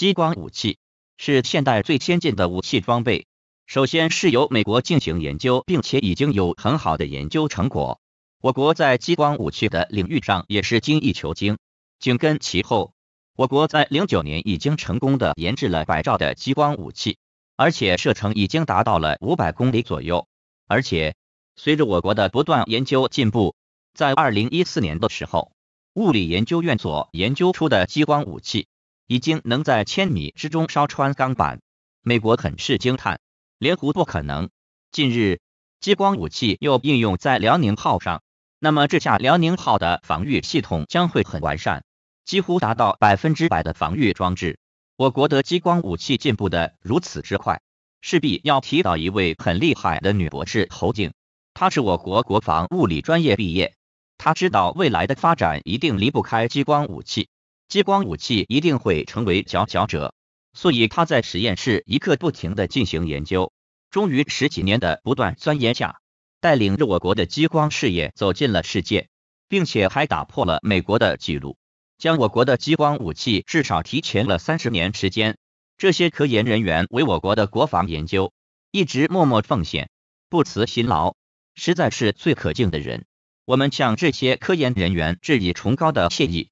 激光武器是现代最先进的武器装备。首先是由美国进行研究，并且已经有很好的研究成果。我国在激光武器的领域上也是精益求精。紧跟其后，我国在零九年已经成功的研制了百兆的激光武器，而且射程已经达到了五百公里左右。而且随着我国的不断研究进步，在二零一四年的时候，物理研究院所研究出的激光武器已经能在千米之中烧穿钢板，美国很是惊叹。连湖不可能。近日，激光武器又应用在辽宁号上，那么这下辽宁号的防御系统将会很完善，几乎达到百分之百的防御装置。我国的激光武器进步的如此之快，势必要提到一位很厉害的女博士侯静，她是我国国防物理专业毕业，她知道未来的发展一定离不开激光武器，激光武器一定会成为佼佼者。所以他在实验室一刻不停的进行研究，终于十几年的不断钻研下，带领着我国的激光事业走进了世界，并且还打破了美国的记录，将我国的激光武器至少提前了三十年时间。这些科研人员为我国的国防研究一直默默奉献，不辞辛劳，实在是最可敬的人。我们向这些科研人员致以崇高的谢意。